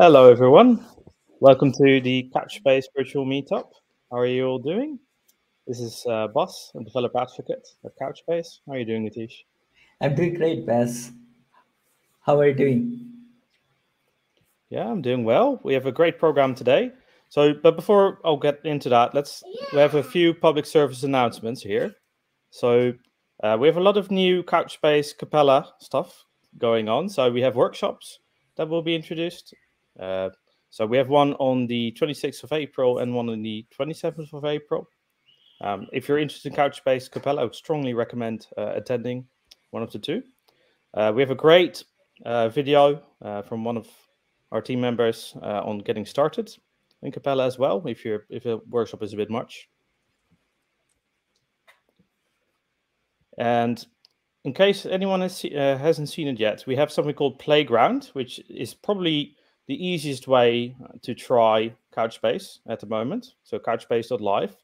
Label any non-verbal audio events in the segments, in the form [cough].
Hello, everyone. Welcome to the Couchbase virtual meetup. How are you all doing? This is uh, Bas, a developer advocate at Couchbase. How are you doing, Nitish? I'm doing great, Bas. How are you doing? Yeah, I'm doing well. We have a great program today. So, but before I'll get into that, let's we have a few public service announcements here. So, uh, we have a lot of new Couchbase Capella stuff going on. So, we have workshops that will be introduced. Uh, so, we have one on the 26th of April and one on the 27th of April. Um, if you're interested in Couchbase Capella, I would strongly recommend uh, attending one of the two. Uh, we have a great uh, video uh, from one of our team members on getting started in Capella as well, if you're if a workshop is a bit much. And in case anyone has, uh, hasn't seen it yet, we have something called Playground, which is probably the easiest way to try Couchbase at the moment. So couchbase.live.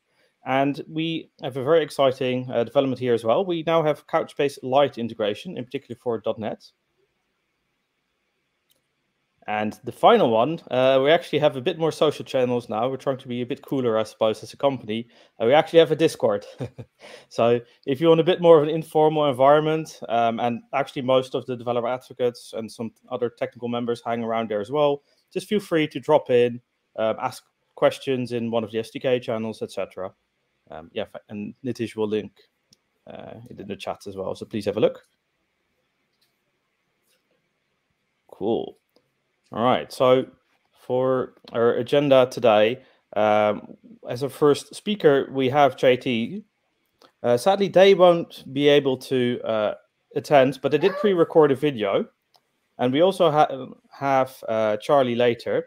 And we have a very exciting uh, development here as well. We now have Couchbase Lite integration, in particular for .NET. And the final one, uh, we actually have a bit more social channels now. We're trying to be a bit cooler, I suppose, as a company. Uh, we actually have a Discord. [laughs] so if you want a bit more of an informal environment, um, and actually most of the developer advocates and some other technical members hang around there as well, just feel free to drop in, um, ask questions in one of the SDK channels, etc. Um, yeah, and Nitish will link uh, in the chat as well. So please have a look. Cool. All right. So for our agenda today, um, as a first speaker, we have JT. Uh, sadly, they won't be able to uh, attend, but they did pre-record a video. And we also ha have uh, Charlie later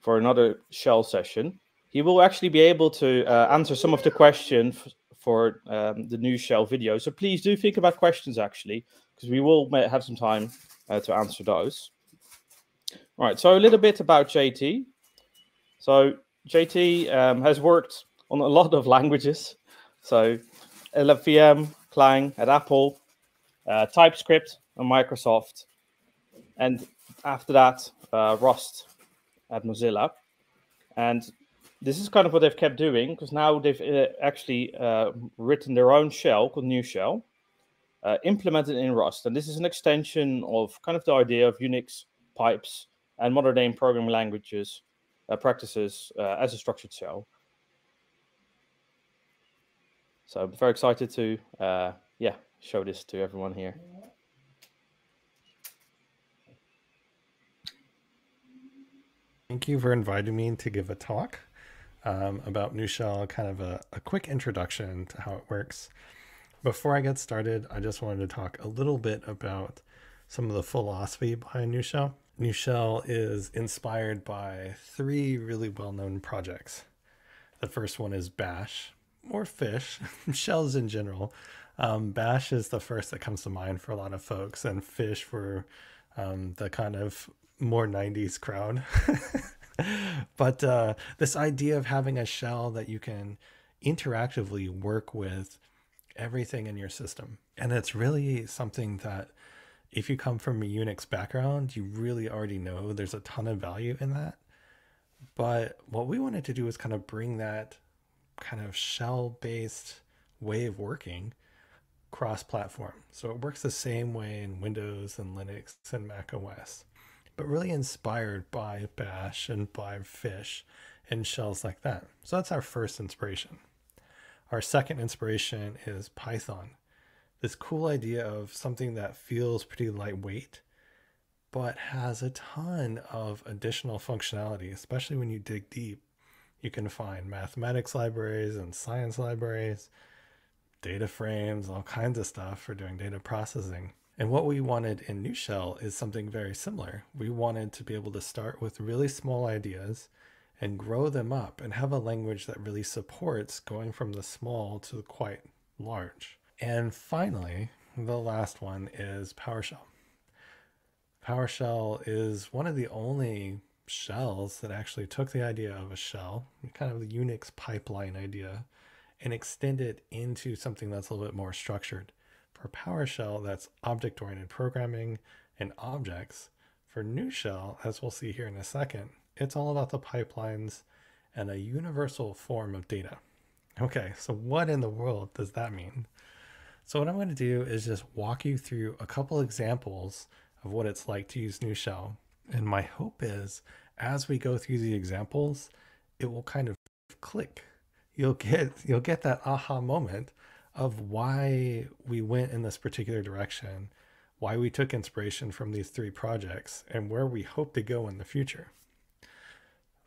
for another shell session. He will actually be able to uh, answer some of the questions for um, the Nushell video. So please do think about questions, actually, because we will have some time uh, to answer those. All right, so a little bit about JT. So JT um, has worked on a [laughs] lot of languages. So LLVM, Clang at Apple, uh, TypeScript on Microsoft, and after that, uh, Rust at Mozilla. And this is kind of what they've kept doing because now they've uh, actually uh, written their own shell called Nushell, uh, implemented in Rust. And this is an extension of kind of the idea of Unix pipes and modern day programming languages uh, practices uh, as a structured shell. So I'm very excited to, uh, yeah, show this to everyone here. Thank you for inviting me to give a talk um, about Nushell, kind of a, a quick introduction to how it works. Before I get started, I just wanted to talk a little bit about some of the philosophy behind Nushell. Nushell is inspired by three really well-known projects. The first one is Bash, or Fish, [laughs] shells in general. Um, Bash is the first that comes to mind for a lot of folks, and Fish for um, the kind of more 90s crowd. [laughs] but uh, this idea of having a shell that you can interactively work with everything in your system. And it's really something that if you come from a Unix background, you really already know there's a ton of value in that. But what we wanted to do is kind of bring that kind of shell based way of working cross platform. So it works the same way in Windows and Linux and Mac OS, but really inspired by Bash and by Fish and shells like that. So that's our first inspiration. Our second inspiration is Python this cool idea of something that feels pretty lightweight, but has a ton of additional functionality, especially when you dig deep. You can find mathematics libraries and science libraries, data frames, all kinds of stuff for doing data processing. And what we wanted in Nushell is something very similar. We wanted to be able to start with really small ideas and grow them up and have a language that really supports going from the small to the quite large. And finally, the last one is PowerShell. PowerShell is one of the only shells that actually took the idea of a shell, kind of the Unix pipeline idea, and extended it into something that's a little bit more structured. For PowerShell, that's object-oriented programming and objects For Nushell, as we'll see here in a second, it's all about the pipelines and a universal form of data. Okay, so what in the world does that mean? So what I'm going to do is just walk you through a couple examples of what it's like to use Nushell. And my hope is as we go through the examples, it will kind of click. You'll get you'll get that aha moment of why we went in this particular direction, why we took inspiration from these three projects, and where we hope to go in the future.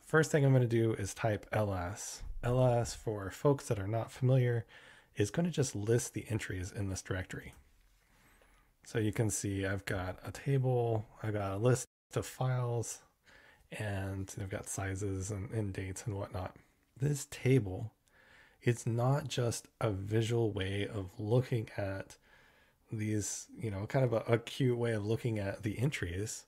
First thing I'm going to do is type ls. ls, for folks that are not familiar, is going to just list the entries in this directory. So you can see I've got a table, I've got a list of files, and I've got sizes and, dates and whatnot. This table it's not just a visual way of looking at these, you know, kind of a, a cute way of looking at the entries,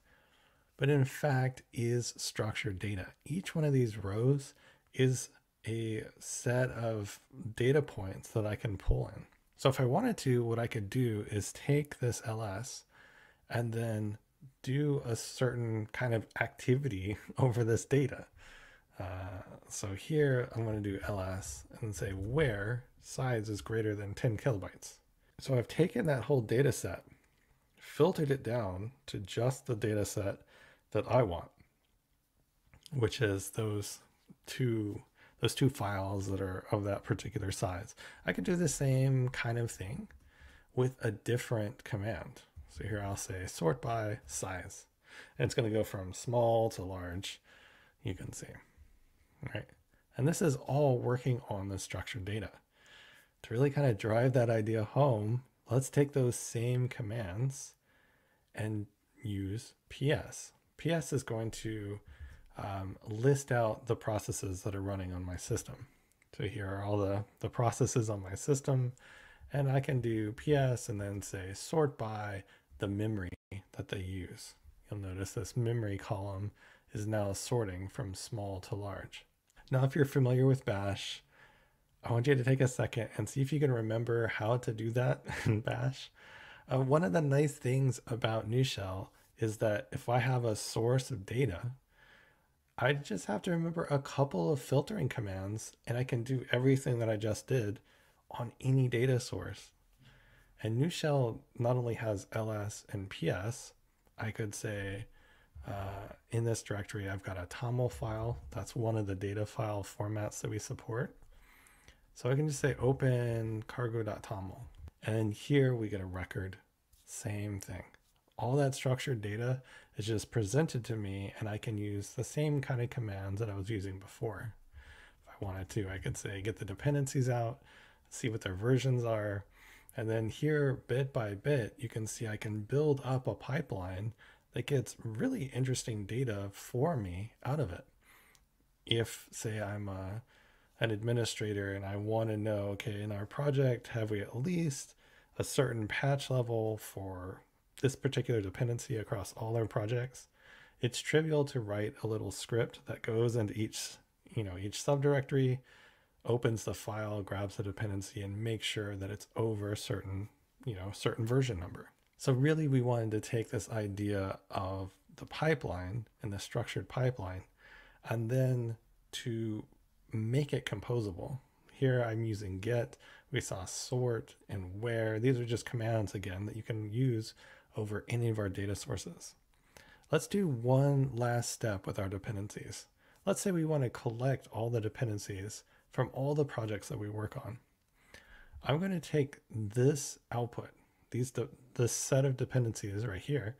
but in fact is structured data. Each one of these rows is a set of data points that I can pull in. So if I wanted to, what I could do is take this ls and then do a certain kind of activity [laughs] over this data. Uh, so here I'm going to do ls and say where size is greater than 10 kilobytes. So I've taken that whole data set, filtered it down to just the data set that I want, which is those two those two files that are of that particular size. I could do the same kind of thing with a different command. So here I'll say sort by size. And it's going to go from small to large, you can see right? And this is all working on the structured data. To really kind of drive that idea home, let's take those same commands and use PS. PS is going to um, list out the processes that are running on my system. So here are all the, the processes on my system. And I can do PS and then say sort by the memory that they use. You'll notice this memory column is now sorting from small to large. Now, if you're familiar with Bash, I want you to take a second and see if you can remember how to do that [laughs] in Bash. Uh, one of the nice things about Nushell is that if I have a source of data, I just have to remember a couple of filtering commands and I can do everything that I just did on any data source. And Nushell not only has ls and ps, I could say uh, in this directory, I've got a TOML file. That's one of the data file formats that we support. So I can just say open cargo.toml. And here we get a record. Same thing. All that structured data is just presented to me and I can use the same kind of commands that I was using before. If I wanted to, I could say get the dependencies out, see what their versions are. And then here, bit by bit, you can see I can build up a pipeline that gets really interesting data for me out of it. If, say, I'm a, an administrator and I want to know, okay, in our project, have we at least a certain patch level for this particular dependency across all our projects? It's trivial to write a little script that goes into each, you know, each subdirectory, opens the file, grabs the dependency, and makes sure that it's over a certain, you know, certain version number. So really we wanted to take this idea of the pipeline and the structured pipeline and then to make it composable. Here I'm using get, we saw sort and where. These are just commands again that you can use over any of our data sources. Let's do one last step with our dependencies. Let's say we want to collect all the dependencies from all the projects that we work on. I'm going to take this output these this set of dependencies right here,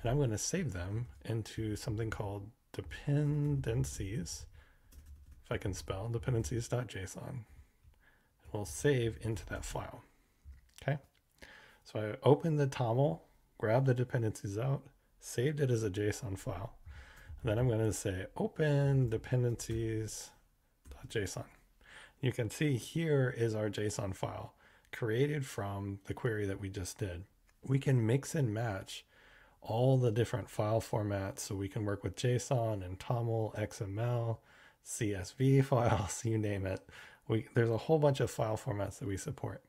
and I'm going to save them into something called dependencies. If I can spell dependencies.json, and we'll save into that file. Okay, so I open the TOML, grab the dependencies out, saved it as a JSON file. And then I'm going to say open dependencies.json. You can see here is our JSON file created from the query that we just did. We can mix and match all the different file formats so we can work with JSON and TOML, XML, CSV files, [laughs] you name it. We, there's a whole bunch of file formats that we support.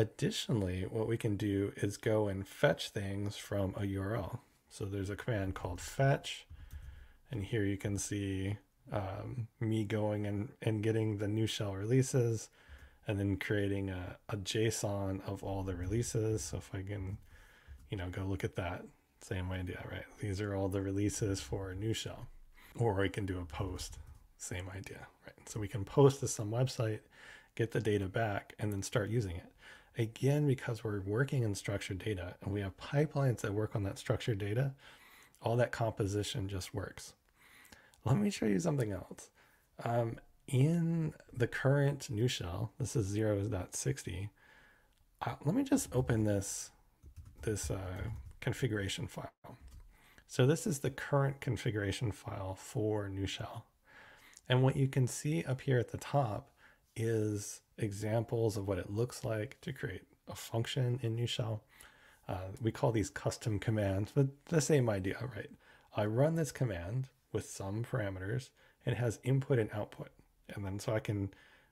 Additionally, what we can do is go and fetch things from a URL. So there's a command called fetch, and here you can see um, me going and, and getting the Nushell releases and then creating a, a JSON of all the releases. So if I can, you know, go look at that, same idea, right? These are all the releases for a Nushell. Or I can do a post, same idea, right? So we can post to some website, get the data back, and then start using it. Again, because we're working in structured data and we have pipelines that work on that structured data, all that composition just works. Let me show you something else. Um, in the current Nushell, this is 0.60. Uh, let me just open this, this uh, configuration file. So this is the current configuration file for Nushell. And what you can see up here at the top is examples of what it looks like to create a function in Nushell. Uh, we call these custom commands, but the same idea, right? I run this command with some parameters and it has input and output. And then so I can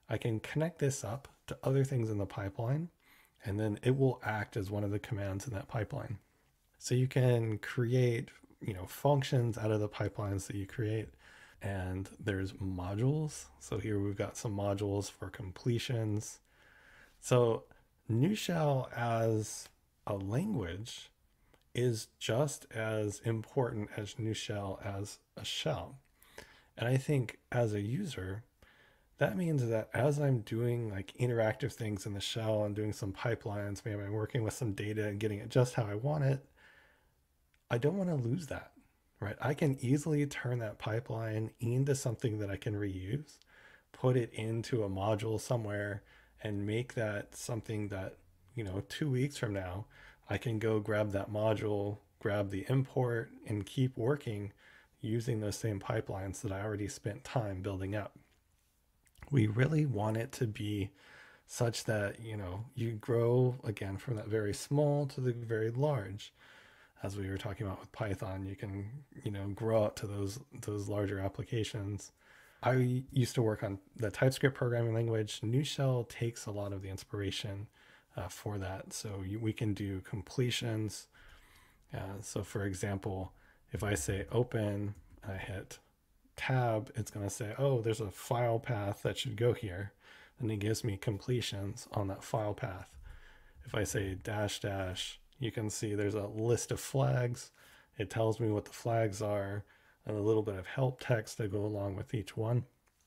I can connect this up to other things in the pipeline and then it will act as one of the commands in that pipeline. So you can create, you know, functions out of the pipelines that you create and there's modules. So here we've got some modules for completions. So Nushell as a language is just as important as Nushell as a shell. And I think as a user, that means that as I'm doing like interactive things in the shell and doing some pipelines, maybe I'm working with some data and getting it just how I want it, I don't want to lose that, right? I can easily turn that pipeline into something that I can reuse, put it into a module somewhere and make that something that, you know, two weeks from now, I can go grab that module, grab the import and keep working using those same pipelines that I already spent time building up. We really want it to be such that, you know, you grow again from that very small to the very large. As we were talking about with Python, you can, you know, grow out to those those larger applications. I used to work on the TypeScript programming language. Nushell takes a lot of the inspiration uh, for that. So you, we can do completions. Uh, so for example, if I say open, and I hit tab, it's going to say, oh, there's a file path that should go here. And it gives me completions on that file path. If I say dash dash, you can see there's a list of flags. It tells me what the flags are and a little bit of help text to go along with each one.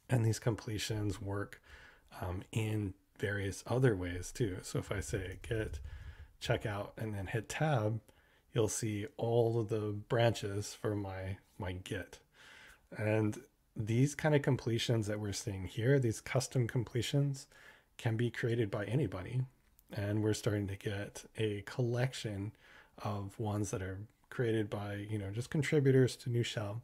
And these completions work um, in various other ways too. So if I say git checkout and then hit tab, you'll see all of the branches for my, my git. And these kind of completions that we're seeing here, these custom completions can be created by anybody. And we're starting to get a collection of ones that are created by, you know, just contributors to Nushell.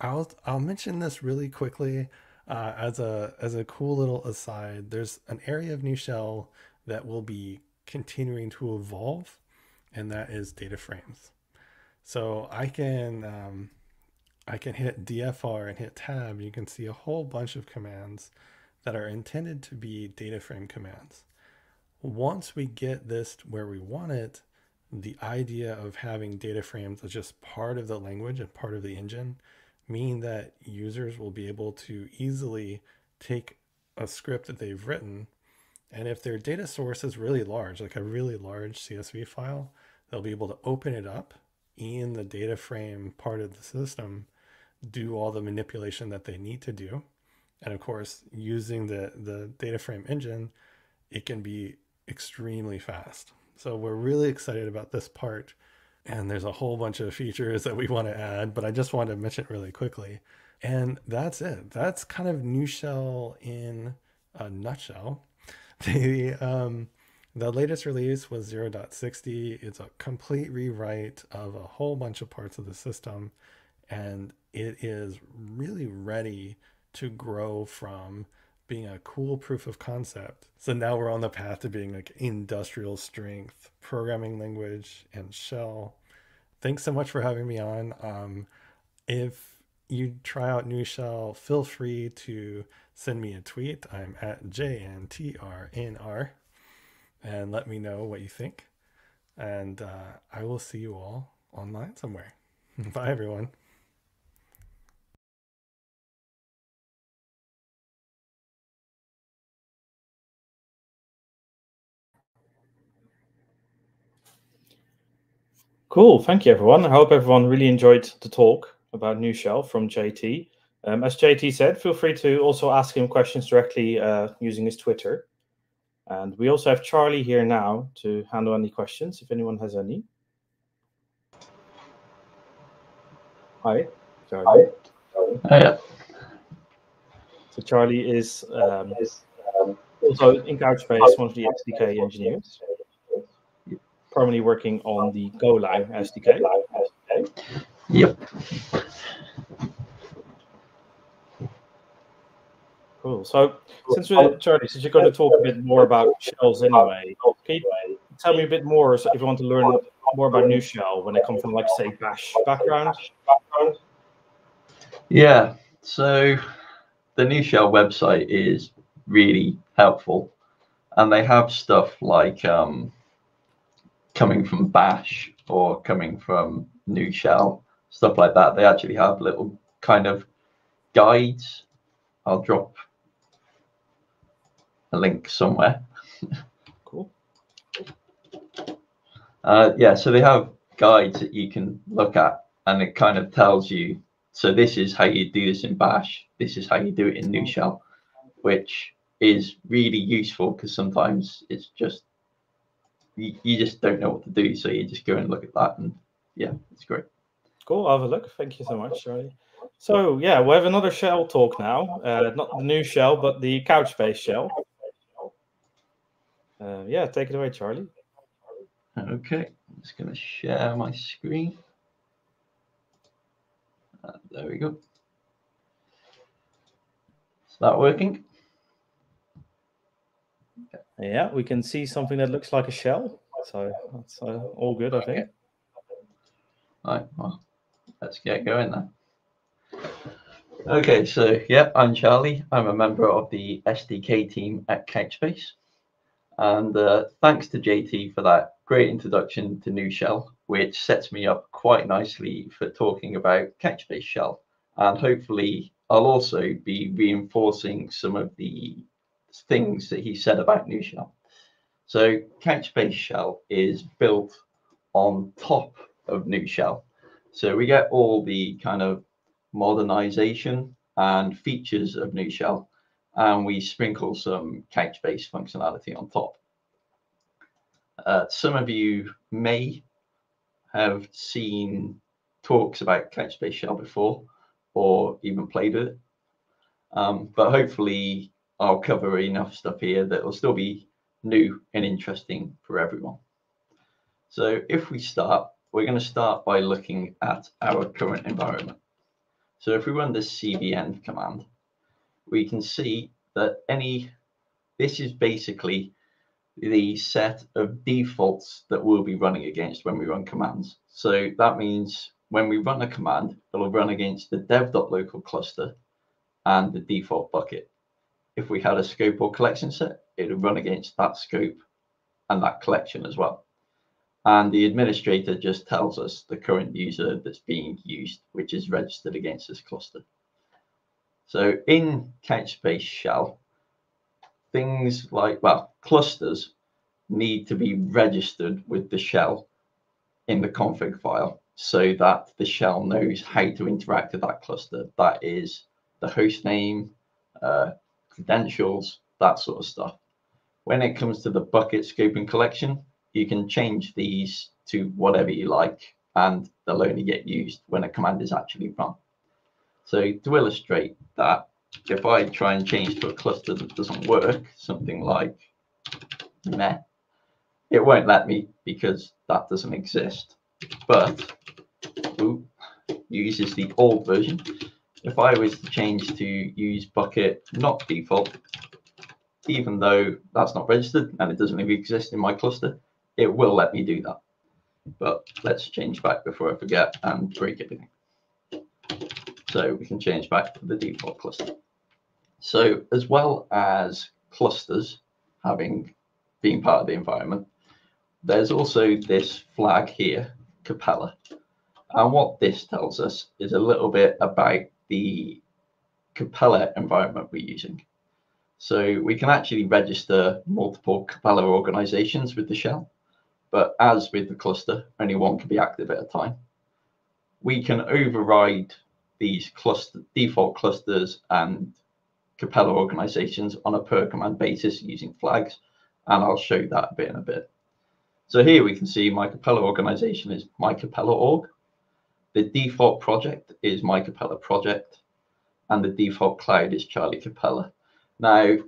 I'll, I'll mention this really quickly uh, as a as a cool little aside, there's an area of Nushell that will be continuing to evolve, and that is data frames. So I can um, I can hit DFR and hit tab. You can see a whole bunch of commands that are intended to be data frame commands. Once we get this where we want it, the idea of having data frames as just part of the language and part of the engine mean that users will be able to easily take a script that they've written and if their data source is really large, like a really large CSV file, they'll be able to open it up in the data frame part of the system, do all the manipulation that they need to do. And of course, using the, the data frame engine, it can be extremely fast. So we're really excited about this part and there's a whole bunch of features that we want to add, but I just wanted to mention it really quickly. And that's it. That's kind of Nushell in a nutshell. [laughs] The um, the latest release was 0.60. It's a complete rewrite of a whole bunch of parts of the system, and it is really ready to grow from being a cool proof of concept. So now we're on the path to being like industrial strength programming language and shell. Thanks so much for having me on. Um, if you try out Nushell, feel free to send me a tweet. I'm at JNTRNR and let me know what you think. And uh, I will see you all online somewhere. [laughs] Bye, everyone. Cool. Thank you, everyone. I hope everyone really enjoyed the talk about Nushell from JT. Um, as JT said, feel free to also ask him questions directly uh, using his Twitter. And we also have Charlie here now to handle any questions if anyone has any. Hi, Charlie. Oh, yeah. So Charlie is um, also in Couchbase, one of the SDK engineers, primarily working on the Golang SDK. Yep. Cool. So since we're Charlie, since you're going to talk a bit more about shells anyway, can you tell me a bit more so if you want to learn more about Nushell when it comes from like say bash background? Yeah. So the Nushell website is really helpful and they have stuff like um, coming from bash or coming from Nushell stuff like that they actually have little kind of guides i'll drop a link somewhere Cool. Uh, yeah, so they have guides that you can look at, and it kind of tells you. So this is how you do this in Bash. This is how you do it in Nushell, which is really useful because sometimes it's just you, you just don't know what to do, so you just go and look at that, and yeah, it's great. Cool. I'll have a look. Thank you so much, Charlie. So yeah, we have another shell talk now. Uh, not the Nushell, but the Couchbase shell. Uh, yeah, take it away, Charlie. Okay, I'm just going to share my screen. Uh, there we go. Is that working? Yeah, we can see something that looks like a shell. So that's uh, all good, I think. Right, well, let's get going then. Okay, so yeah, I'm Charlie. I'm a member of the SDK team at Couchbase. And uh, thanks to JT for that great introduction to Nushell, which sets me up quite nicely for talking about Couchbase Shell. And hopefully, I'll also be reinforcing some of the things that he said about Nushell. So, Couchbase Shell is built on top of Nushell. So, we get all the kind of modernization and features of Nushell and we sprinkle some Couchbase functionality on top. Uh, some of you may have seen talks about Couchbase Shell before or even played with it. Um, but hopefully I'll cover enough stuff here that will still be new and interesting for everyone. So if we start, we're going to start by looking at our current environment. So if we run this cvn command, we can see that any, this is basically the set of defaults that we'll be running against when we run commands. So that means when we run a command, it'll run against the dev.local cluster and the default bucket. If we had a scope or collection set, it would run against that scope and that collection as well. And the administrator just tells us the current user that's being used, which is registered against this cluster. So in Couchbase shell, things like, well, clusters need to be registered with the shell in the config file so that the shell knows how to interact with that cluster. That is the host name, uh, credentials, that sort of stuff. When it comes to the bucket scope and collection, you can change these to whatever you like, and they'll only get used when a command is actually run. So to illustrate that, if I try and change to a cluster that doesn't work, something like meh, it won't let me because that doesn't exist. But ooh, uses the old version. If I was to change to use bucket not default, even though that's not registered and it doesn't even exist in my cluster, it will let me do that. But let's change back before I forget and break everything. So we can change back to the default cluster. So as well as clusters having been part of the environment, there's also this flag here, Capella. And what this tells us is a little bit about the Capella environment we're using. So we can actually register multiple Capella organizations with the shell, but as with the cluster, only one can be active at a time. We can override these cluster default clusters and Capella organizations on a per command basis using flags, and I'll show that a bit in a bit. So here we can see my Capella organization is my Capella org. The default project is my Capella project, and the default cloud is Charlie Capella. Now,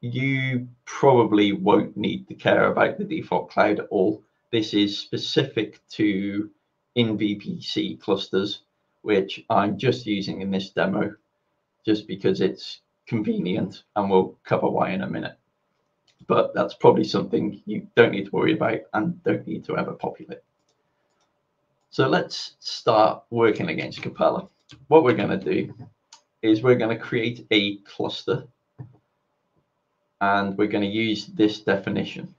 you probably won't need to care about the default cloud at all. This is specific to NVPC clusters, which I'm just using in this demo, just because it's convenient, and we'll cover why in a minute. But that's probably something you don't need to worry about and don't need to ever populate. So let's start working against Capella. What we're going to do is we're going to create a cluster and we're going to use this definition,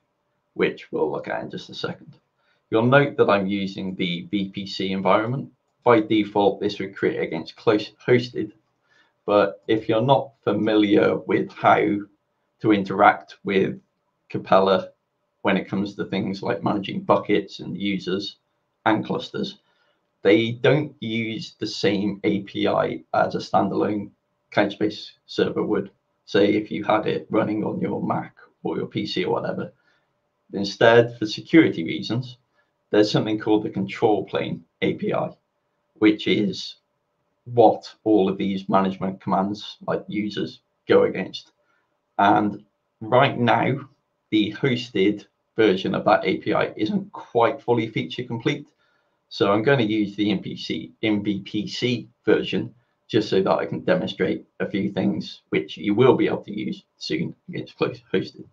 which we'll look at in just a second. You'll note that I'm using the VPC environment. By default, this would create against close hosted but if you're not familiar with how to interact with Capella when it comes to things like managing buckets and users and clusters, they don't use the same API as a standalone Couchbase server would. Say if you had it running on your Mac or your PC or whatever. Instead, for security reasons, there's something called the control plane API, which is what all of these management commands like users go against. And right now, the hosted version of that API isn't quite fully feature complete. So I'm going to use the MPC, MVPC version just so that I can demonstrate a few things which you will be able to use soon against close hosted.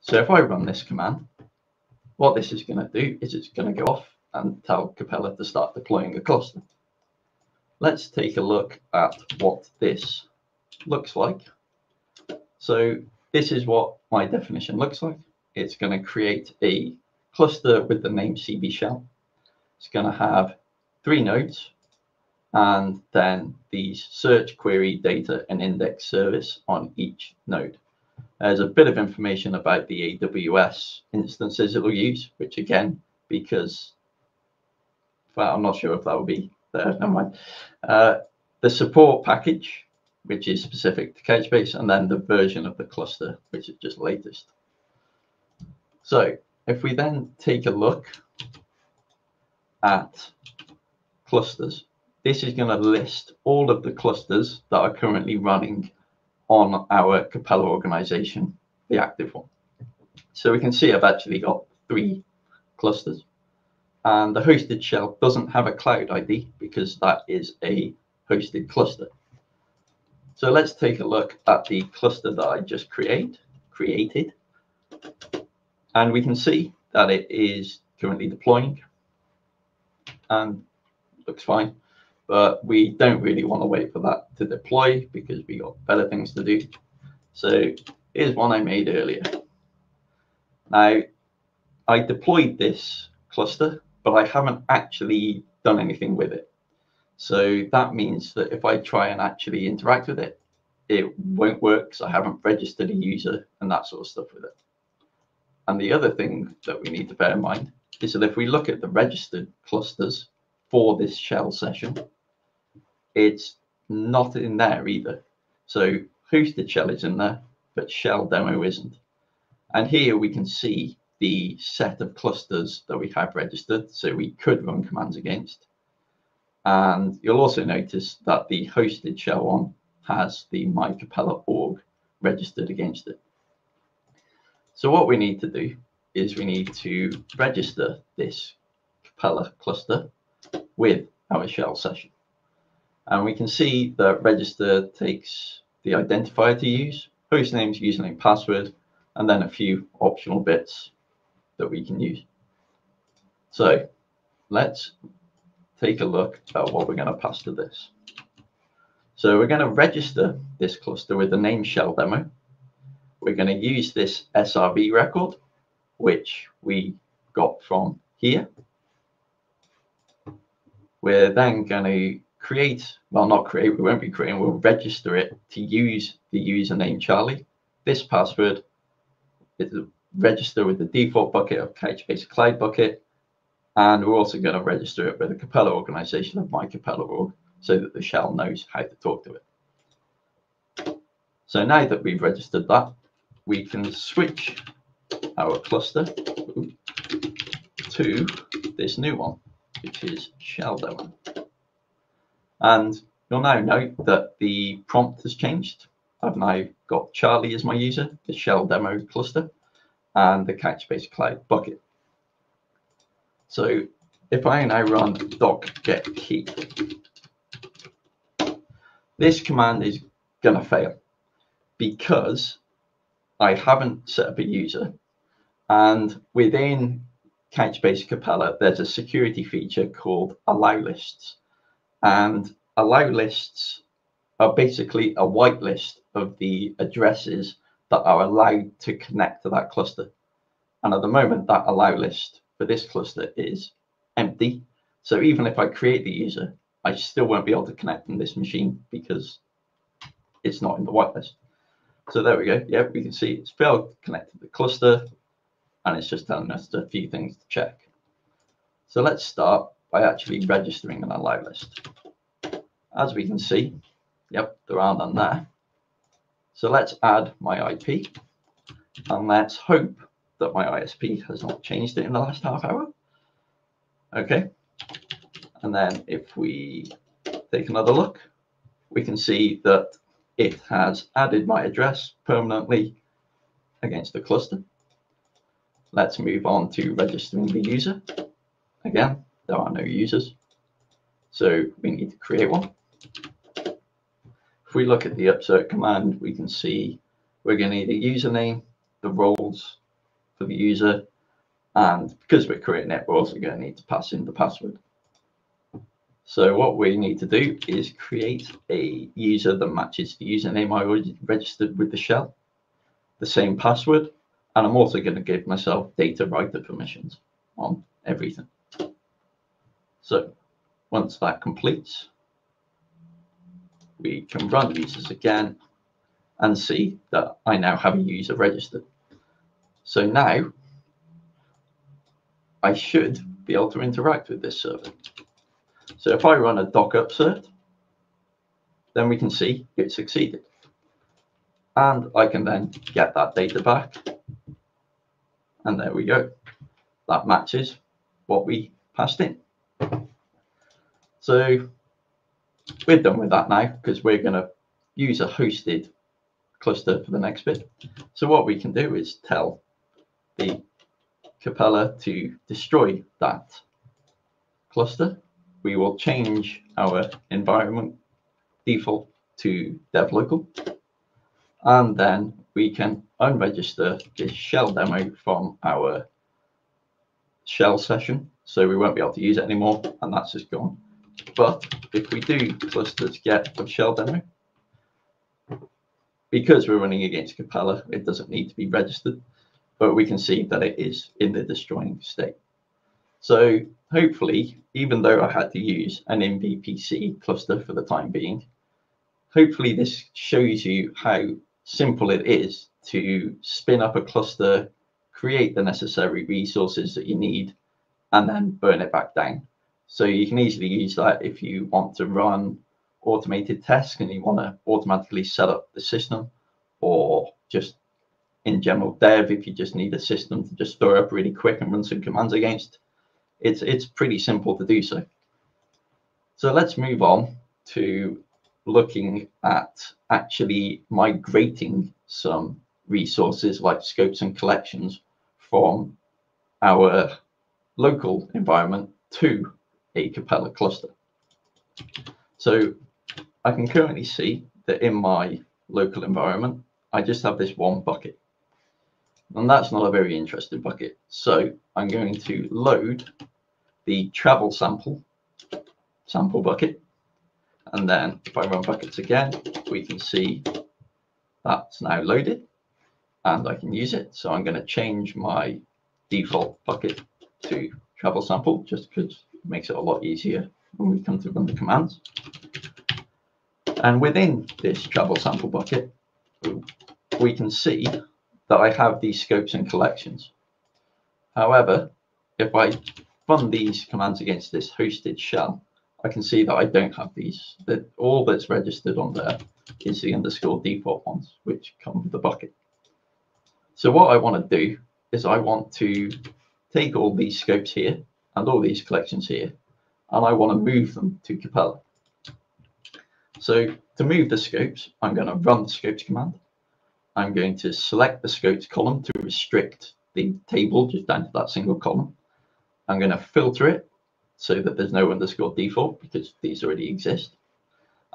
So if I run this command, what this is going to do is it's going to go off and tell Capella to start deploying a cluster. Let's take a look at what this looks like. So this is what my definition looks like. It's going to create a cluster with the name CB shell. It's going to have three nodes and then these search query data and index service on each node. There's a bit of information about the AWS instances it will use, which again, because, well, I'm not sure if that will be there, never mind. Uh, the support package, which is specific to Couchbase, and then the version of the cluster, which is just latest. So if we then take a look at clusters, this is going to list all of the clusters that are currently running on our Capella organization, the active one. So we can see I've actually got three clusters and the hosted shell doesn't have a cloud ID because that is a hosted cluster. So let's take a look at the cluster that I just create, created. And we can see that it is currently deploying and looks fine. But we don't really want to wait for that to deploy because we got better things to do. So here's one I made earlier. Now, I deployed this cluster but I haven't actually done anything with it. So that means that if I try and actually interact with it, it won't work because I haven't registered a user and that sort of stuff with it. And the other thing that we need to bear in mind is that if we look at the registered clusters for this shell session, it's not in there either. So hosted shell is in there, but shell demo isn't. And here we can see the set of clusters that we have registered, so we could run commands against. And you'll also notice that the hosted shell one has the mycapella org registered against it. So what we need to do is we need to register this Capella cluster with our shell session. And we can see that register takes the identifier to use, host names, username, password, and then a few optional bits that we can use. So let's take a look at what we're going to pass to this. So we're going to register this cluster with the name shell demo. We're going to use this SRV record, which we got from here. we're then going to create, well, not create, we won't be creating, we'll register it to use the username Charlie. This password is register with the default bucket of Couchbase Cloud Bucket. And we're also going to register it with the Capella organization of my Capella org so that the shell knows how to talk to it. So now that we've registered that, we can switch our cluster to this new one, which is shell demo. And you'll now note that the prompt has changed. I've now got Charlie as my user, the shell demo cluster, and the Couchbase Cloud bucket. So if I now run doc get key, this command is going to fail because I haven't set up a user. And within Couchbase Capella, there's a security feature called allow lists. And allow lists are basically a whitelist of the addresses that are allowed to connect to that cluster. And at the moment, that allow list for this cluster is empty. So even if I create the user, I still won't be able to connect from this machine because it's not in the whitelist. So there we go. Yeah, we can see it's failed to connect to the cluster and it's just telling us a few things to check. So let's start by actually registering an allow list. As we can see, yep, there are none there. So let's add my IP and let's hope that my ISP has not changed it in the last half hour. Okay. And then if we take another look, we can see that it has added my address permanently against the cluster. Let's move on to registering the user. Again, there are no users. So we need to create one. If we look at the upsert command, we can see we're going to need a username, the roles for the user, and because we're creating it, we're also going to need to pass in the password. So what we need to do is create a user that matches the username I already registered with the shell, the same password, and I'm also going to give myself data writer permissions on everything. So once that completes, we can run users again and see that I now have a user registered. So now I should be able to interact with this server. So if I run a doc upsert, then we can see it succeeded. And I can then get that data back. And there we go. That matches what we passed in. So we're done with that now because we're going to use a hosted cluster for the next bit. So what we can do is tell the Capella to destroy that cluster we will change our environment default to dev local. And then we can unregister this shell demo from our shell session. So we won't be able to use it anymore and that's just gone. But if we do clusters get of shell demo, because we're running against Capella, it doesn't need to be registered, but we can see that it is in the destroying state. So hopefully, even though I had to use an MVPC cluster for the time being, hopefully this shows you how simple it is to spin up a cluster, create the necessary resources that you need, and then burn it back down. So you can easily use that if you want to run automated tests and you want to automatically set up the system, or just in general dev, if you just need a system to just throw up really quick and run some commands against, it's it's pretty simple to do so. So let's move on to looking at actually migrating some resources like scopes and collections from our local environment to a Capella cluster. So I can currently see that in my local environment, I just have this one bucket. And that's not a very interesting bucket. So I'm going to load the travel sample sample bucket. And then if I run buckets again, we can see that's now loaded and I can use it. So I'm going to change my default bucket to travel sample just because it makes it a lot easier when we come to run the commands. And within this travel sample bucket, we can see that I have these scopes and collections. However, if I run these commands against this hosted shell, I can see that I don't have these. That all that's registered on there is the underscore default ones, which come with the bucket. So what I want to do is I want to take all these scopes here and all these collections here, and I want to move them to Capella. So to move the scopes, I'm going to run the scopes command. I'm going to select the scopes column to restrict the table just down to that single column. I'm going to filter it so that there's no underscore default because these already exist.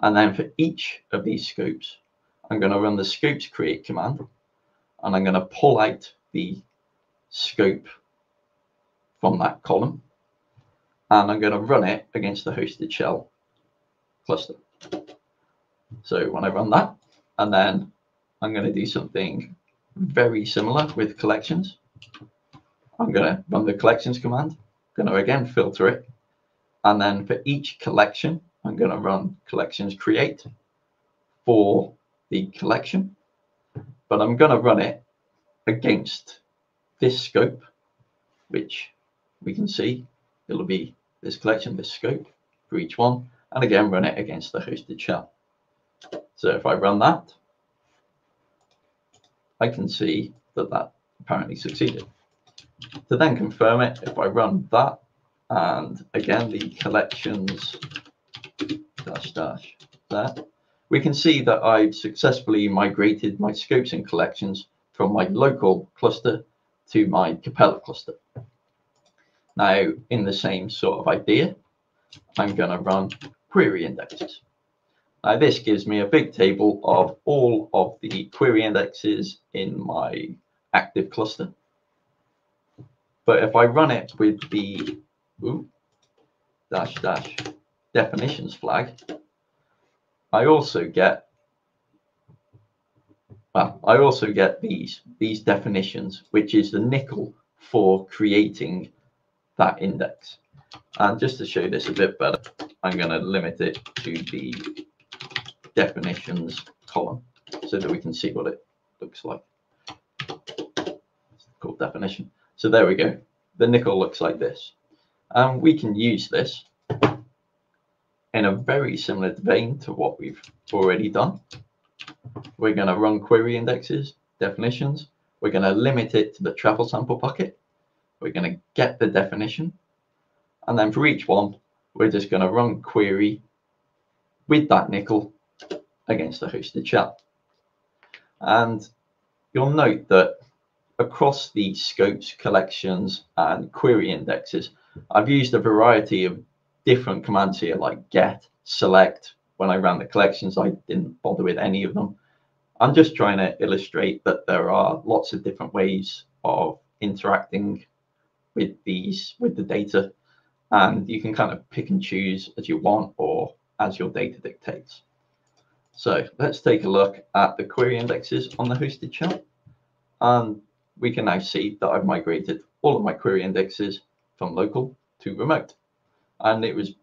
And then for each of these scopes, I'm going to run the scopes create command and I'm going to pull out the scope from that column and I'm going to run it against the hosted shell cluster. So when I run that, and then I'm going to do something very similar with collections. I'm going to run the collections command, I'm going to again filter it, and then for each collection, I'm going to run collections create for the collection, but I'm going to run it against this scope, which we can see it'll be this collection, this scope for each one, and again run it against the hosted shell. So if I run that, I can see that that apparently succeeded. To then confirm it, if I run that, and again the collections dash dash there, we can see that I've successfully migrated my scopes and collections from my local cluster to my Capella cluster. Now, in the same sort of idea, I'm going to run query indexes. Now, this gives me a big table of all of the query indexes in my active cluster. But if I run it with the dash dash definitions flag, I also get well, I also get these these definitions, which is the N1QL for creating that index. And just to show this a bit better, I'm going to limit it to the definitions column so that we can see what it looks like. It's called definition. So there we go. The N1QL looks like this. And we can use this in a very similar vein to what we've already done. We're going to run query indexes, definitions. We're going to limit it to the travel sample bucket. We're going to get the definition. And then for each one, we're just going to run query with that N1QL against the hosted shell. And you'll note that across the scopes, collections, and query indexes, I've used a variety of different commands here, like get, select. When I ran the collections, I didn't bother with any of them. I'm just trying to illustrate that there are lots of different ways of interacting with these with the data and you can kind of pick and choose as you want or as your data dictates. So let's take a look at the query indexes on the hosted shell. And we can now see that I've migrated all of my query indexes from local to remote. And it was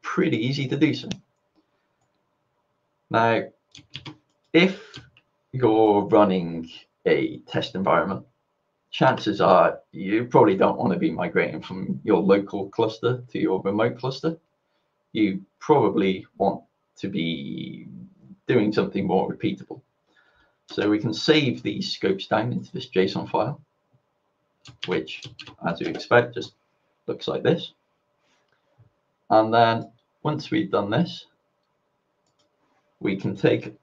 pretty easy to do so. Now, if you're running a test environment chances are you probably don't want to be migrating from your local cluster to your remote cluster. You probably want to be doing something more repeatable. So we can save these scopes down into this JSON file, which, as you expect, just looks like this. And then once we've done this, we can take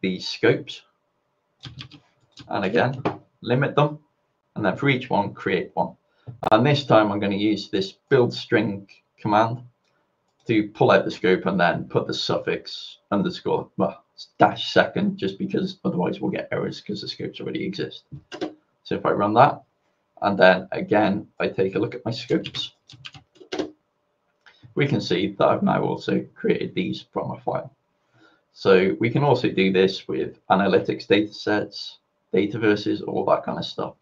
these scopes and again limit them, and then for each one, create one. And this time I'm going to use this build string command to pull out the scope and then put the suffix underscore, well, dash second, just because otherwise we'll get errors because the scopes already exist. So if I run that, and then again, if I take a look at my scopes, we can see that I've now also created these from a file. So we can also do this with analytics data sets, dataverses, all that kind of stuff.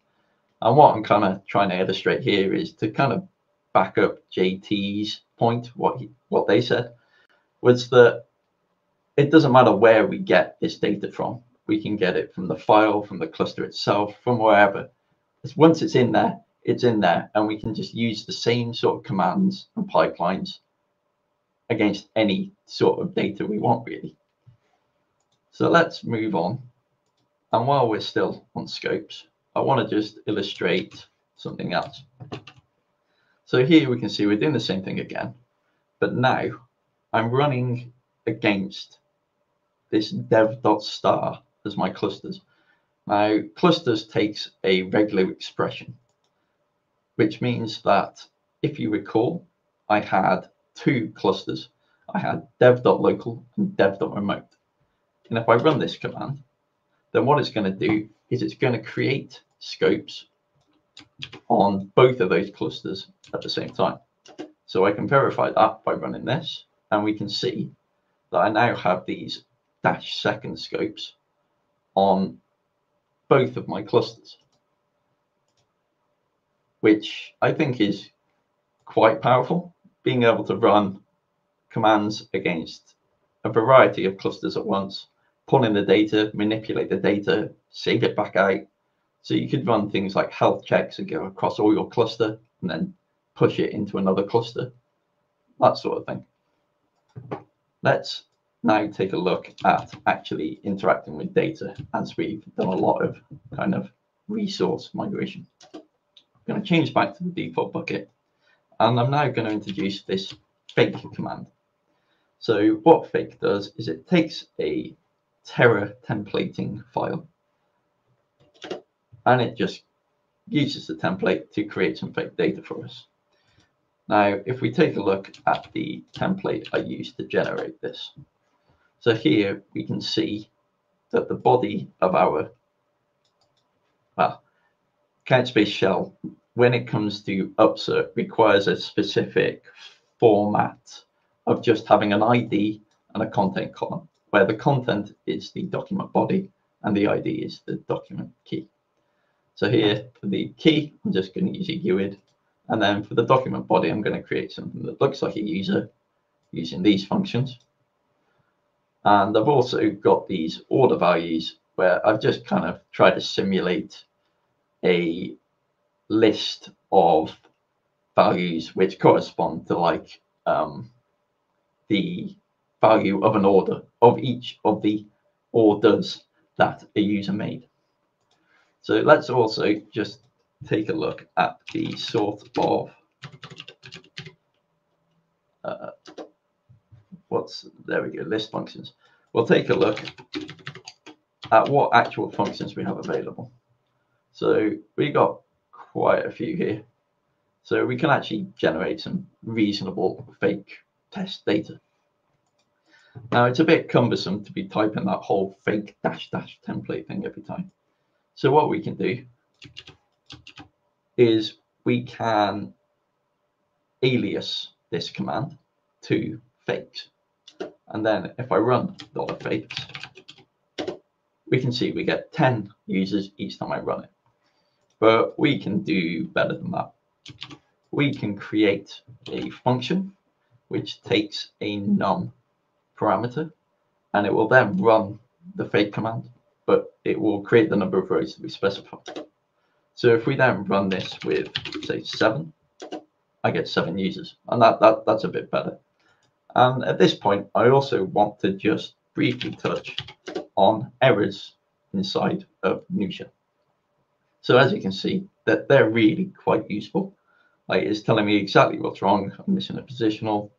And what I'm kind of trying to illustrate here is to kind of back up JT's point, what he, what they said, was that it doesn't matter where we get this data from. We can get it from the file, from the cluster itself, from wherever. Once it's in there, it's in there, and we can just use the same sort of commands and pipelines against any sort of data we want, really. So let's move on. And while we're still on scopes, I want to just illustrate something else. So here we can see we're doing the same thing again, but now I'm running against this dev.star as my clusters. Now, clusters takes a regular expression, which means that if you recall, I had two clusters. I had dev.local and dev.remote. And if I run this command, then what it's going to do is it's going to create scopes on both of those clusters at the same time. So I can verify that by running this, and we can see that I now have these dash second scopes on both of my clusters, which I think is quite powerful, being able to run commands against a variety of clusters at once, pull in the data, manipulate the data, save it back out. So you could run things like health checks and go across all your cluster and then push it into another cluster, that sort of thing. Let's now take a look at actually interacting with data as we've done a lot of kind of resource migration. I'm going to change back to the default bucket and I'm now going to introduce this fake command. So what fake does is it takes a Tera templating file and it just uses the template to create some fake data for us. Now, if we take a look at the template I used to generate this, so here we can see that the body of our well, Couchbase shell, when it comes to upsert, requires a specific format of just having an ID and a content column, where the content is the document body and the ID is the document key. So here for the key, I'm just going to use a UID. And then for the document body, I'm going to create something that looks like a user using these functions. And I've also got these order values where I've just kind of tried to simulate a list of values which correspond to like um, the value of an order of each of the orders that a user made. So let's also just take a look at the sort of uh, what's there we go list functions. We'll take a look at what actual functions we have available. So we got quite a few here. So we can actually generate some reasonable fake test data. Now it's a bit cumbersome to be typing that whole fake dash dash template thing every time. So what we can do is we can alias this command to fakes. And then if I run dollar $fakes, we can see we get 10 users each time I run it. But we can do better than that. We can create a function which takes a num parameter and it will then run the fake command, but it will create the number of rows that we specify. So if we then run this with say seven, I get seven users and that, that that's a bit better. And at this point, I also want to just briefly touch on errors inside of Nushell. So as you can see, that they're really quite useful. Like it's telling me exactly what's wrong. I'm missing a positional.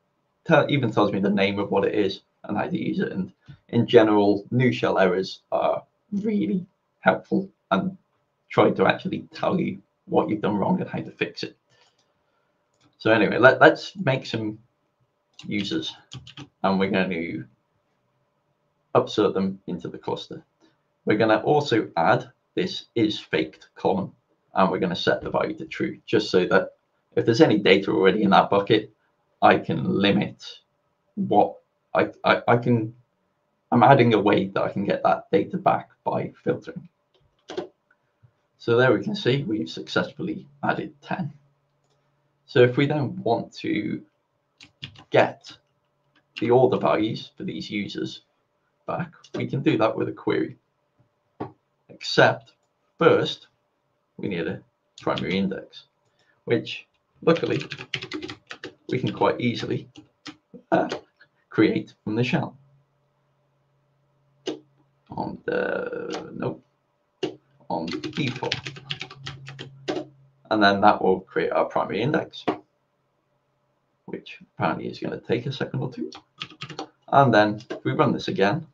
Tell, even tells me the name of what it is and how to use it. And in general, Nushell errors are really helpful and try to actually tell you what you've done wrong and how to fix it. So anyway, let, let's make some users and we're going to upsert them into the cluster. We're going to also add this is faked column and we're going to set the value to true just so that if there's any data already in that bucket, I can limit what I, I, I can, I'm adding a way that I can get that data back by filtering. So there we can see we've successfully added 10. So if we then want to get the order values for these users back, we can do that with a query. Except first, we need a primary index, which luckily we can quite easily uh, create from the shell. On the, nope, on default. And then that will create our primary index, which apparently is going to take a second or two. And then if we run this again,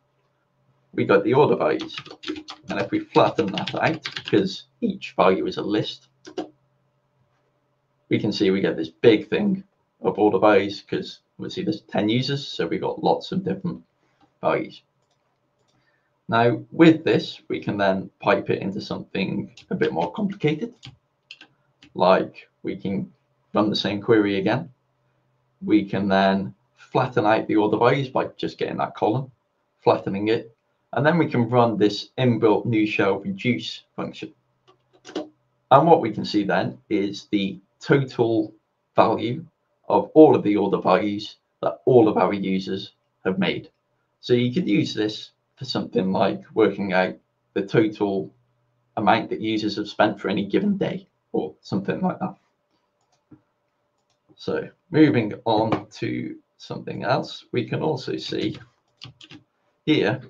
we got the order values. And if we flatten that out, because each value is a list, we can see we get this big thing of order values because we see there's 10 users, so we got lots of different values. Now, with this, we can then pipe it into something a bit more complicated. Like we can run the same query again. We can then flatten out the order values by just getting that column, flattening it, and then we can run this inbuilt Nushell reduce function. And what we can see then is the total value of all of the order values that all of our users have made. So you could use this for something like working out the total amount that users have spent for any given day or something like that. So moving on to something else, we can also see here,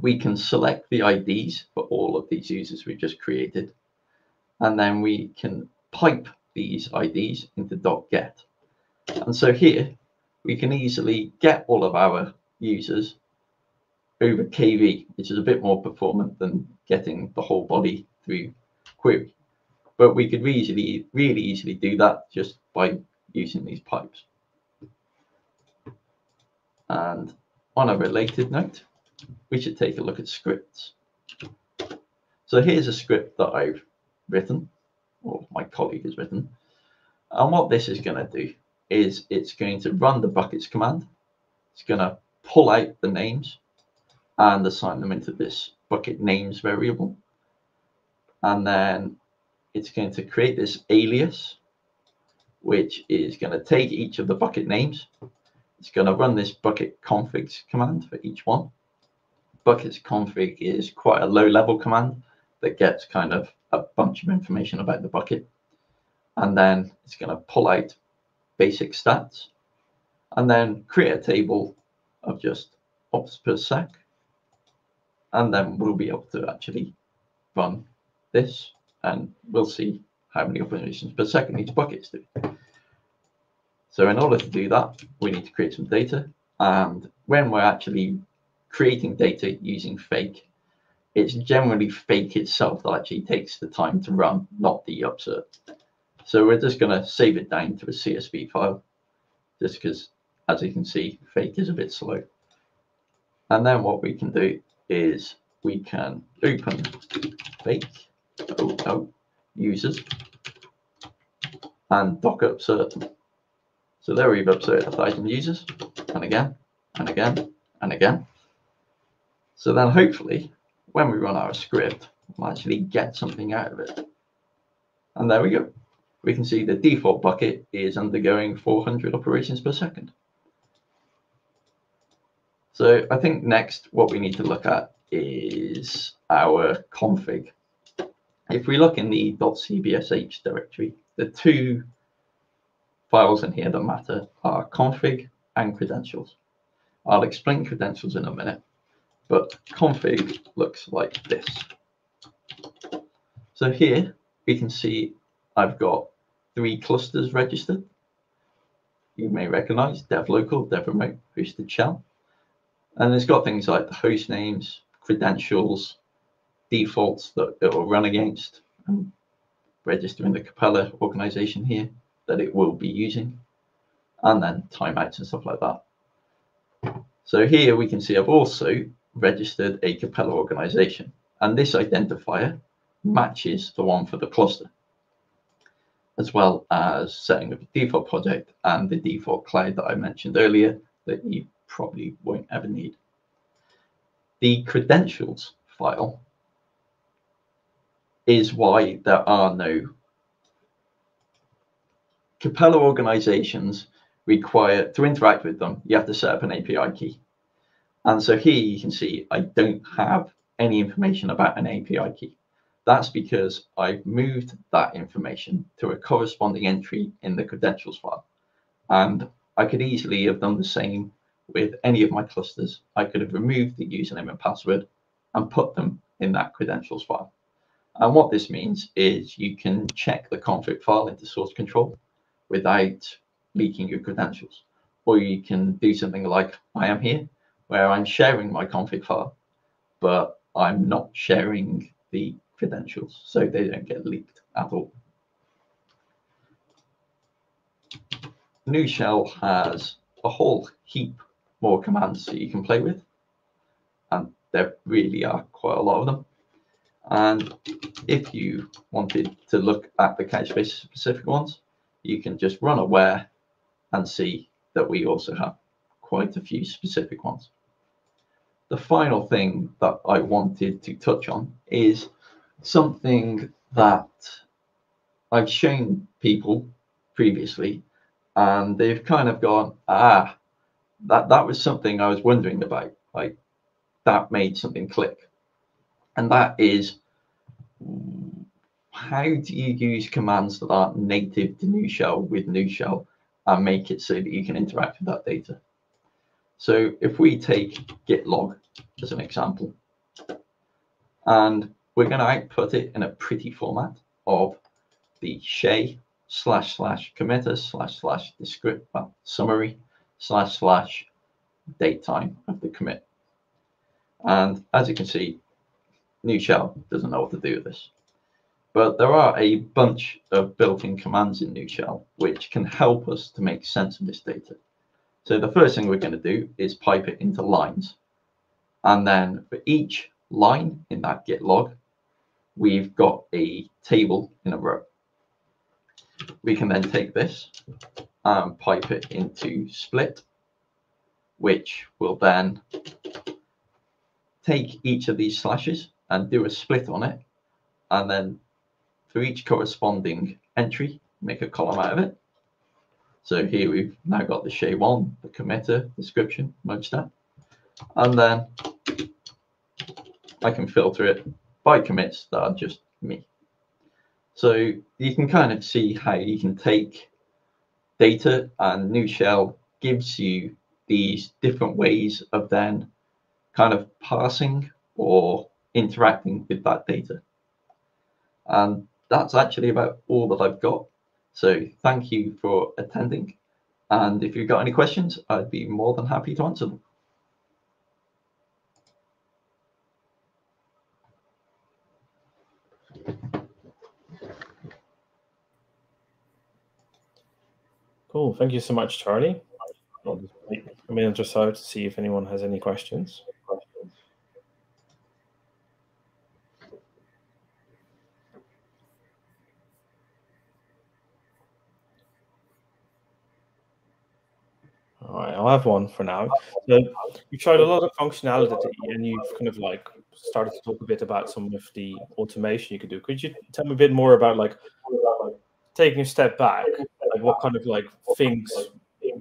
we can select the IDs for all of these users we just created. And then we can pipe these IDs into .get. And so here, we can easily get all of our users over KV, which is a bit more performant than getting the whole body through query. But we could easily, really easily do that just by using these pipes. And on a related note, we should take a look at scripts. So here's a script that I've written, or my colleague has written. And what this is going to do is it's going to run the buckets command. It's going to pull out the names and assign them into this bucket names variable. And then it's going to create this alias, which is going to take each of the bucket names. It's going to run this bucket config command for each one. Buckets config is quite a low level command that gets kind of a bunch of information about the bucket. And then it's going to pull out basic stats and then create a table of just ops per sec and then we'll be able to actually run this and we'll see how many operations per second each buckets do. So in order to do that, we need to create some data. And when we're actually creating data using fake, it's generally fake itself that actually takes the time to run, not the upsert. So we're just going to save it down to a CSV file, just because, as you can see, fake is a bit slow. And then what we can do is we can open fake oh, oh, users and docker upsert. So there we've upserted a thousand users, and again, and again, and again. So then hopefully, when we run our script, we'll actually get something out of it. And there we go. We can see the default bucket is undergoing 400 operations per second. So I think next what we need to look at is our config. If we look in the .cbsh directory, the two files in here that matter are config and credentials. I'll explain credentials in a minute, but config looks like this. So here we can see I've got three clusters registered. You may recognize dev local, dev remote, hosted shell. And it's got things like the host names, credentials, defaults that it will run against, um, and registering the Capella organization here that it will be using, and then timeouts and stuff like that. So here we can see I've also registered a Capella organization, and this identifier matches the one for the cluster, as well as setting up a default project and the default cloud that I mentioned earlier that you probably won't ever need. The credentials file is why there are no Capella organizations require to interact with them, you have to set up an API key. And so here you can see I don't have any information about an API key. That's because I've moved that information to a corresponding entry in the credentials file. And I could easily have done the same with any of my clusters. I could have removed the username and password and put them in that credentials file. And what this means is you can check the config file into source control without leaking your credentials. Or you can do something like I am here, where I'm sharing my config file, but I'm not sharing the credentials, so they don't get leaked at all. Nushell has a whole heap more commands that you can play with, and there really are quite a lot of them. And if you wanted to look at the Couchbase specific ones, you can just run aware and see that we also have quite a few specific ones. The final thing that I wanted to touch on is something that I've shown people previously, and they've kind of gone, ah, that, that was something I was wondering about. Like, that made something click. And that is how do you use commands that are native to Nushell with Nushell and make it so that you can interact with that data? So if we take git log as an example and we're going to output it in a pretty format of the shay slash slash committer slash slash descript well, summary slash slash date time of the commit. And as you can see Nushell doesn't know what to do with this. But there are a bunch of built-in commands in Nushell which can help us to make sense of this data. So the first thing we're going to do is pipe it into lines. And then for each line in that git log we've got a table in a row. We can then take this and pipe it into split which will then take each of these slashes and do a split on it. And then for each corresponding entry, make a column out of it. So here we've now got the SHA1, the committer, description, merge that. And then I can filter it by commits that are just me. So you can kind of see how you can take data and Nushell gives you these different ways of then kind of parsing or interacting with that data. And that's actually about all that I've got. So thank you for attending. And if you've got any questions, I'd be more than happy to answer them. Cool. Thank you so much, Charlie. I'll just wait a minute to see if anyone has any questions. All right, I'll have one for now. So you tried a lot of functionality and you've kind of like started to talk a bit about some of the automation you could do. Could you tell me a bit more about like taking a step back, like what kind of like things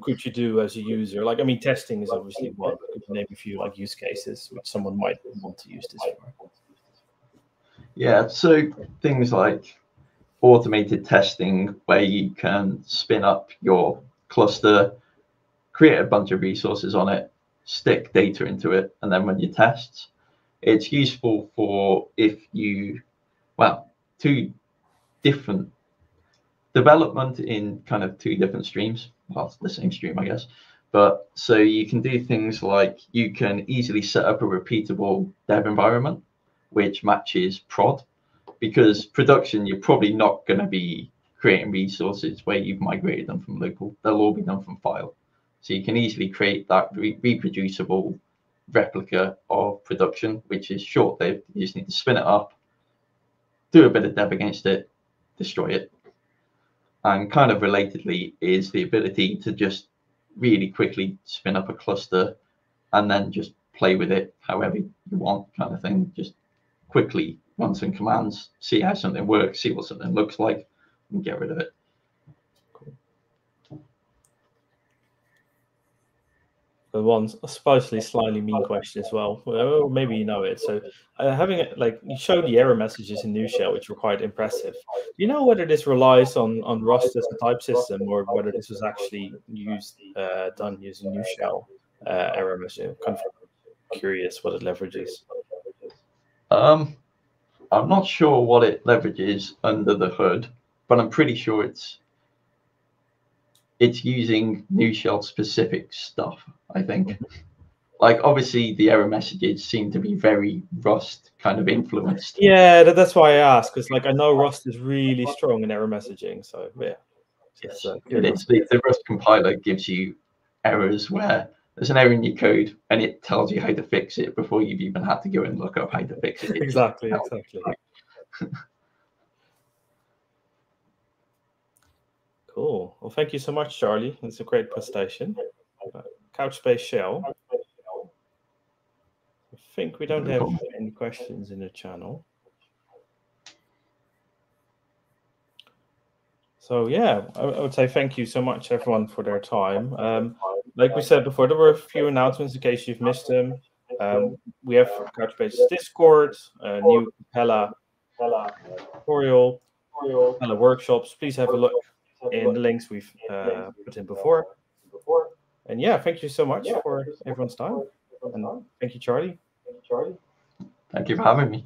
could you do as a user? Like, I mean, testing is obviously one. Could you name a few like use cases which someone might want to use this for? Yeah, so things like automated testing where you can spin up your cluster create a bunch of resources on it, stick data into it, and then run your tests. It's useful for if you, well, two different development in kind of two different streams. Well, it's the same stream, I guess. But so you can do things like you can easily set up a repeatable dev environment, which matches prod, because production, you're probably not going to be creating resources where you've migrated them from local. They'll all be done from file. So you can easily create that re reproducible replica of production, which is short-lived. You just need to spin it up, do a bit of dev against it, destroy it. And kind of relatedly is the ability to just really quickly spin up a cluster and then just play with it however you want kind of thing. Just quickly run some commands, see how something works, see what something looks like, and get rid of it. The one supposedly slightly mean question as well. Or maybe you know it. So uh, having it like you showed the error messages in Nushell, which were quite impressive. Do you know whether this relies on on Rust as a type system or whether this was actually used uh, done using Nushell uh, error message? Kind of curious what it leverages. Um, I'm not sure what it leverages under the hood, but I'm pretty sure it's it's using Nushell specific stuff. I think. Like obviously, the error messages seem to be very Rust kind of influenced. Yeah, that's why I asked because like I know Rust is really strong in error messaging. So yeah, yes, uh, it is. The, the Rust compiler gives you errors where there's an error in your code and it tells you how to fix it before you've even had to go and look up how to fix it. [laughs] exactly, exactly. [laughs] cool. Well, thank you so much, Charlie. It's a great presentation. Uh, Couchbase Shell. I think we don't have any questions in the channel. So yeah, I, I, would say thank you so much everyone for their time. Um, like we said before, there were a few announcements in case you've missed them. Um, we have Couchbase Discord, a new Capella tutorial, Capella workshops. Please have a look in the links we've uh, put in before. And yeah, thank you so much for everyone's time. And thank you, Charlie. Thank you for having me.